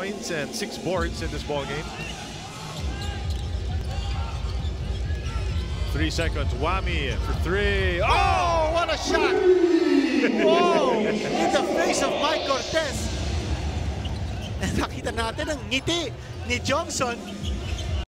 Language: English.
points and six boards in this ball game. Three seconds. Juami for three. Oh, what a shot! Oh! In the face of Mike Cortez. Nakita natin ang ngiti ni Johnson